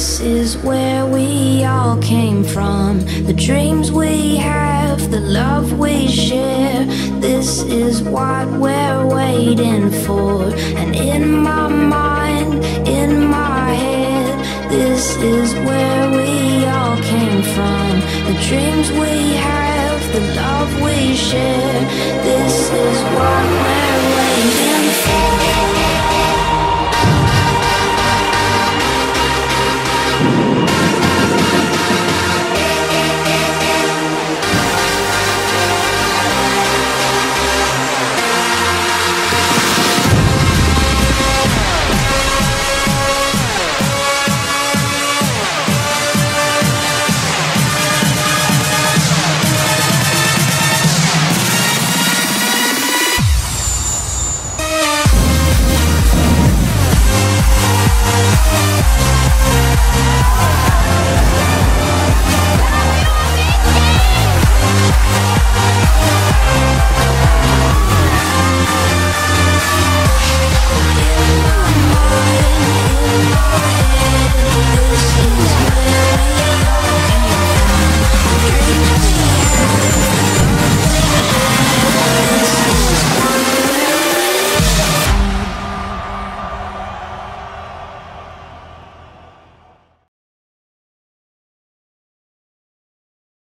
This is where we all came from. The dreams we have, the love we share. This is what we're waiting for. And in my mind, in my head, this is where we all came from. The dreams we have, the love we share. This